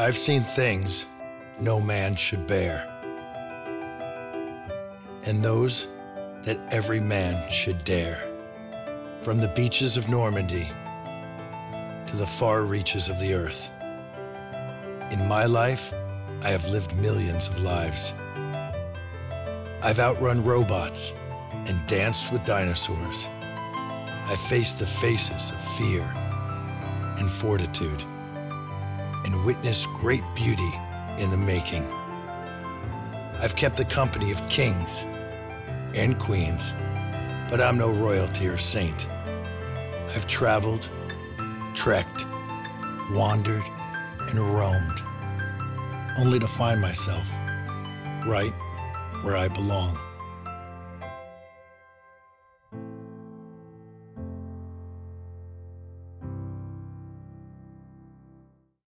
I've seen things no man should bear, and those that every man should dare. From the beaches of Normandy to the far reaches of the earth. In my life, I have lived millions of lives. I've outrun robots and danced with dinosaurs. I've faced the faces of fear and fortitude and witness great beauty in the making. I've kept the company of kings and queens, but I'm no royalty or saint. I've traveled, trekked, wandered, and roamed, only to find myself right where I belong.